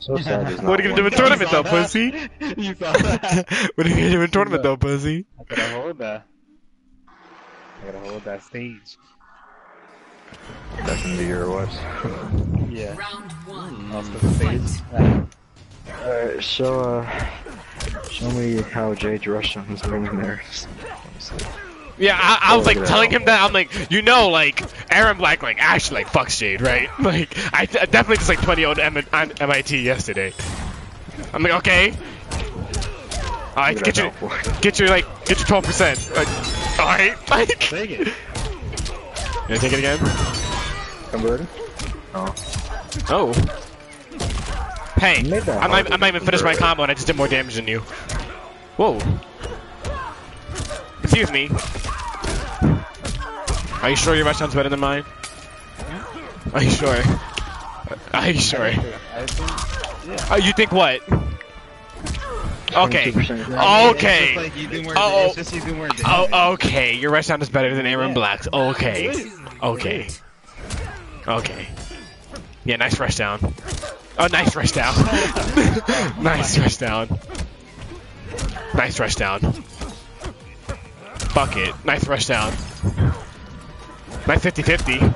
So sad. he's What are you gonna do in one. tournament though, that? pussy? You saw that? What are you gonna do in tournament though, pussy? I gotta hold that. I gotta hold that stage. That's in the year was. Yeah. Round one. Off the stage. Uh, Alright, so, uh, show me how Jade Russian is winning there. Let me see. Yeah, I, I was like telling him that I'm like, you know, like Erron Black like actually like fucks Jade, right? Like I, I definitely just like 20 on, M- on MIT yesterday. I'm like, okay. Alright, get at your get your like get your 12 percent. Uh, like, alright, like take it. you take it again? Converted? Oh. Oh. Hey, You made that I might I might even finish my combo and I just did more damage than you. Whoa. Excuse me. Are you sure your rush sounds better than mine? Are you sure? Are you sure? I think, yeah. Oh, you think what? Okay. Okay. Like you do more, Oh, it's just you do more damage. Oh, okay. Your sound is better than Erron Black's. Okay. Okay. Okay. Yeah, nice rush down. Oh, nice rush down. nice rush down. Nice rush down. Bucket. Nice rush down. Nice 50-50.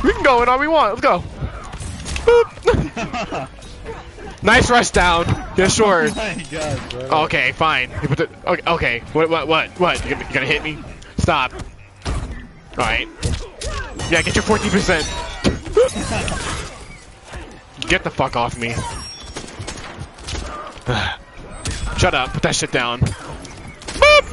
we can go in all we want. Let's go. Nice rush down. Yeah, sure. Oh my god. Okay, fine. You put the, okay, okay. What, what, what, what? You gonna, you gonna hit me? Stop. Alright. Yeah, get your 14%. get the fuck off me. Shut up. Put that shit down.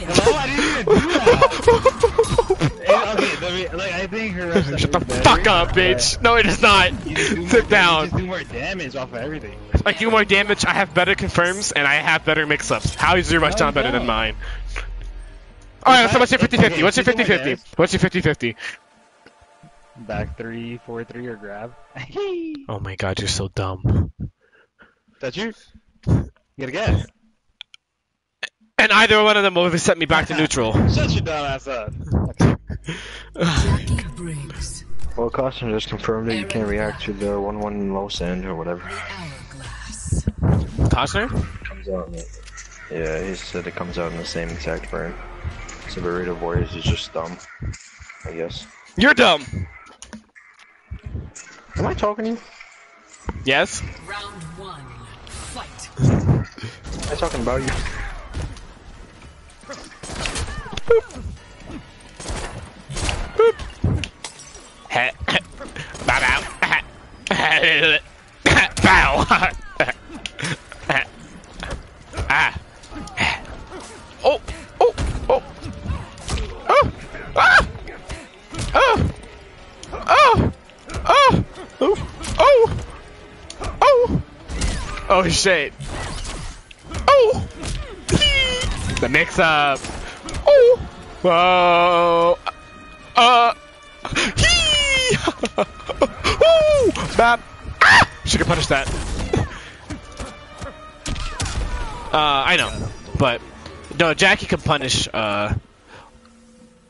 Hello? I didn't even do that. Okay, let me, like, I think her Shut the is better, fuck up, but bitch. No, it is not. you do more- Sit You down. just do more damage off of everything. I do more damage, I have better confirms, and I have better mix-ups. How is your rush No, down you better than don't. mine? Alright, so what's your 50-50? Okay, What's your take 50-50? What's your 50-50? Back three, four, three, or grab. Oh my god, you're so dumb. That's you. You gotta guess. And either one of them will sent me back to neutral. Shut your dumb ass up. Well, Costin just confirmed that you can't react to the 1-1 in Los End or whatever. Costner? Comes out in the, yeah, he said it comes out in the same exact frame. So Burrito Warriors is just dumb, I guess. You're dumb. Am I talking to you? Yes? Round one. Fight. Am I talking about you? Bow. Ah. Oh. Oh. Oh. Oh. Ah. Oh. Oh. Oh. Oh. Oh. Oh. Oh shit. Oh. The mix up. Oh. Whoa. Uh. Hee! Woo! Bap! Ah! She can punish that. Uh, I know, but no, Jacqui can punish uh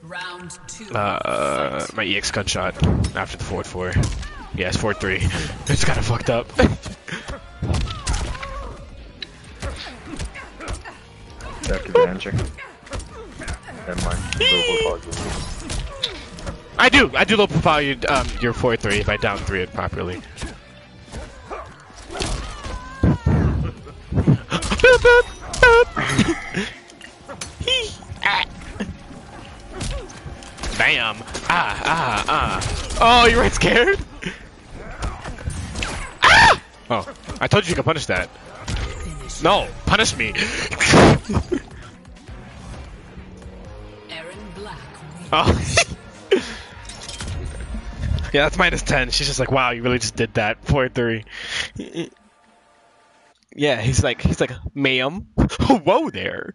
Round two. uh my EX gunshot after the forward four. Yeah, it's forward three. It's kind of fucked up. Back advantage. Never mind. Global Fog. I do, I do low profile you, um, your forward three if I down three it properly. Hee, ah. Bam! Ah, ah, ah. Oh, you weren't scared? Ah! Oh, I told you you could punish that. No, punish me. Oh. yeah, that's minus 10. She's just like, wow, you really just did that. 4 3. Yeah, he's like, he's like, ma'am. Whoa there.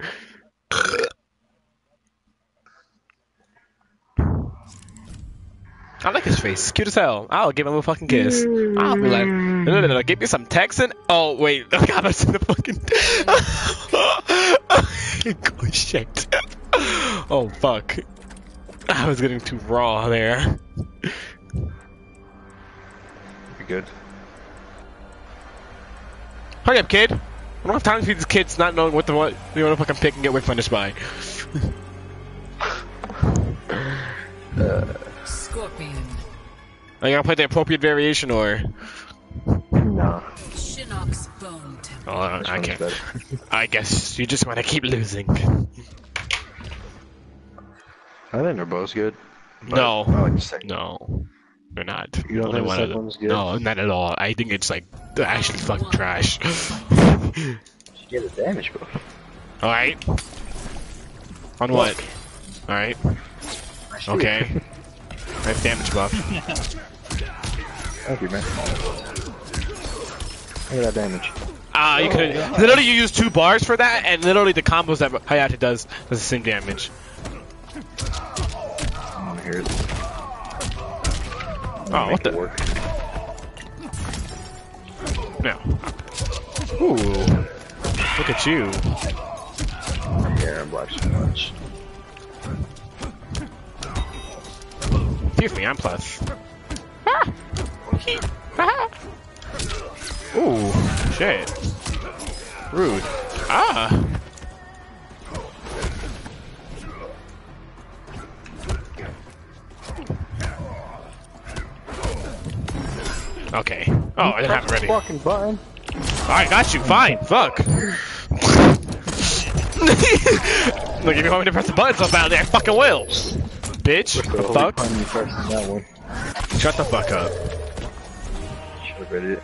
I like his face. Cute as hell. I'll give him a fucking kiss. I'll be like, no, no, no, no, give me some Texan. Oh, wait. Oh, God, that's in the fucking. oh, shit. Oh, fuck. I was getting too raw there. be good. Hurry up, kid! I don't have time to feed these kids not knowing what the what they want to fucking pick and get way punished by. Scorpion. Are you gonna play the appropriate variation or? Nah. Shinnok's bone temple. Oh, I, I can't. I guess you just want to keep losing. I think they're both good. No. I like the second. No, they're not. You don't Only think one of second one's good? No, not at all. I think it's like they're actually fucking trash. You get a damage buff. all right. On what? All right. Okay. Nice damage buff. Thank you, man. Look at that damage. Ah, you could literally you use two bars for that, and literally the combos that Hayate does does the same damage. I want to hear it. Oh, what the? Work. No. Ooh. Look at you. Yeah, I'm black so much. Excuse me, I'm plus. Ah! Ah! Ooh, shit. Rude. Ah! Okay. Oh, I didn't have it ready. Fucking button. I got you. Fine. Fuck. Look, if you want me to press the buttons up out there, I fucking will. Bitch. The fuck? Pun you first on that one. Shut the fuck up. Should have read.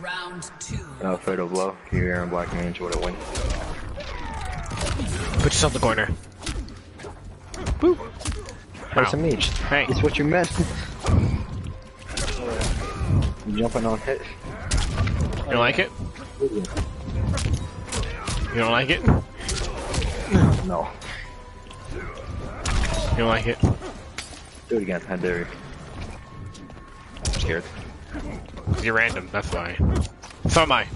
Round two. Uh, fatal blow. You Erron Black Mage would have win. Put yourself in the corner. Boop. Wow. mage. Hey. It's what you meant. Jumping on hit. You don't like it? You don't like it? No. You don't like it? Do it again. I dare you. I'm scared. You're random, that's why. So am I.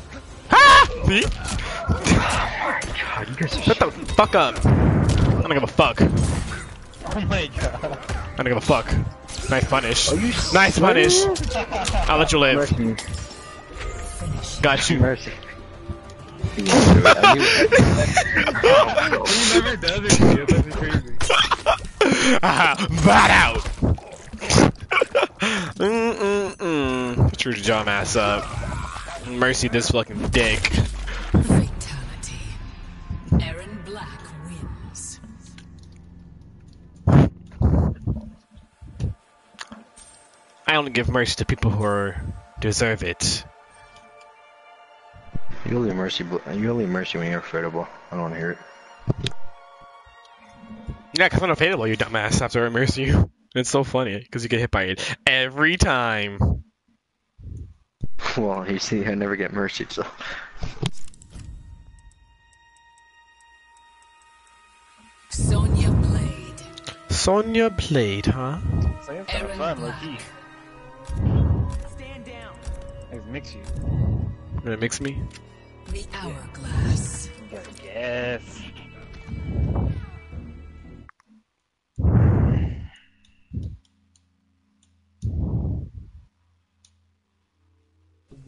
Ah! See? God, you guys are Shut the fuck up. I don't give a fuck. I Oh my god. I don't give a fuck. Nice punish. Nice punish. I'll let you live. Mercy. Got you. Mercy. You won't do it. I knew it. He never does it. dude. That's crazy. Bat out. Mm-mm-mm. Put your dumb ass up. Mercy this fucking dick. Fatality. Erron Black wins. I only give mercy to people who are, deserve it. You only mercy. You only mercy when you're afraidable. I don't want to hear it. Yeah, because I'm unavailable, you dumbass, after I mercy you. It's so funny, because you get hit by it every time. Well, you see, I never get mercy, so. Sonya Blade. Sonya Blade, huh? So kind of fun, low Like mix you. Gonna mix me? The Hourglass. Yes.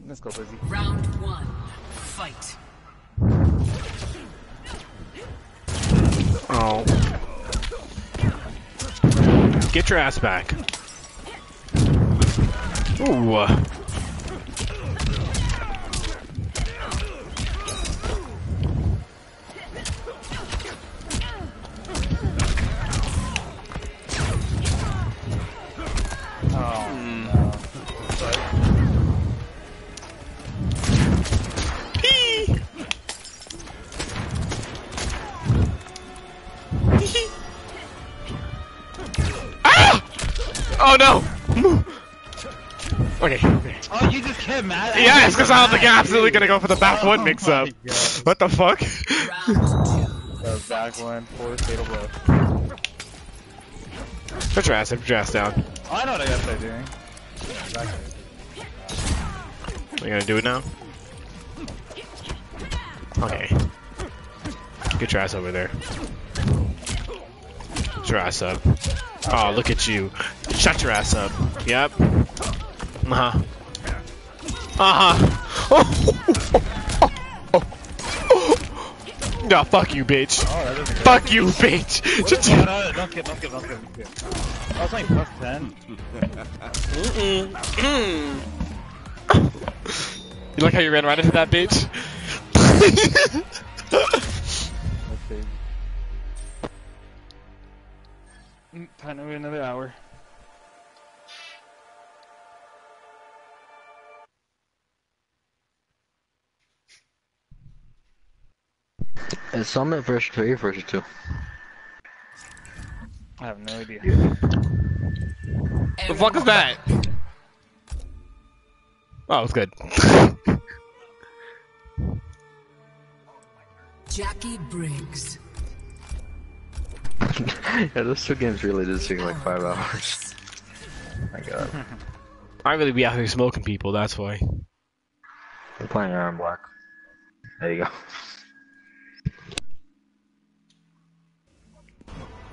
Let's go, Lizzie. Round one. Fight. Oh. Get your ass back. Ooh. Oh no! Okay, okay. Oh, you just kept mad. at Yeah, me. it's because I was like, absolutely gonna go for the back oh one mix up. Oh God. What the fuck? The back one for fatal blow. Put your ass, put your ass down. Oh, I know what I gotta start doing. Back Are you gonna do it now? Okay. Get your ass over there. Shut your ass up. Oh, look at you. Shut your ass up. Yep. Uh huh. Uh huh. No, fuck you, bitch. Oh, Fuck you, bitch. No, no, don't get, don't get, don't get. I was like plus 10. You like how you ran right into that bitch? Mm, Time to another hour. Is Summit version 3 or version 2? I have no idea. the fuck is that? Oh, it's good. Jacqui Briggs. yeah, those two games really did seem like 5 hours. my god. I really be out here smoking people, that's why. We're playing Erron Black. There you go.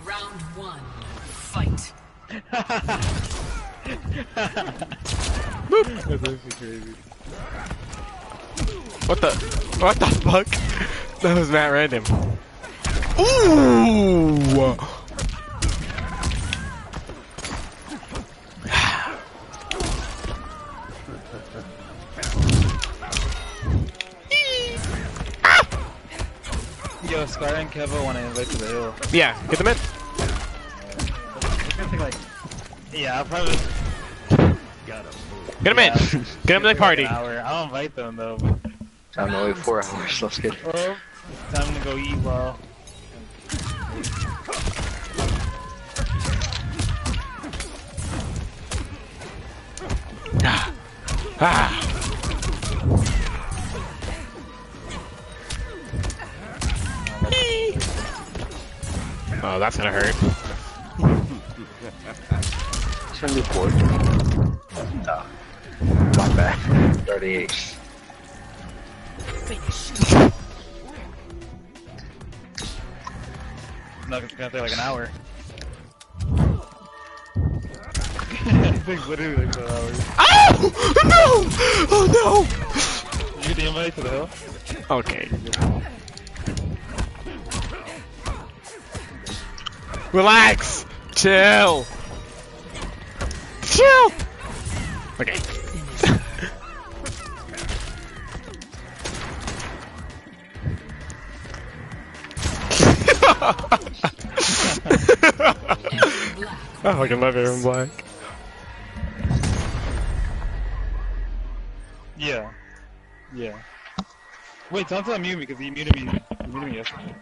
Round one. Fight. That's actually crazy. What the? What the fuck? That was Matt Random. Ooh! Yo, Scar and Kevo want to invite to the hill. Yeah, get them in. Yeah, I'll probably. Get them in. Get them in the party. an. I'll invite them though. I'm only 4 hours, let's get it. Oh, time to go eat well. Ah. Oh, that's gonna hurt. It's gonna 4. Ah. Not bad. 38. No, it's gonna take like an hour. it takes literally like four hours. Oh no! Oh You get the invite to the hill? Okay. Relax. Chill. Chill. Okay. Oh, I fucking love Erron Black. Yeah. Yeah. Wait, don't tell him mute me because he muted me. He muted me yesterday.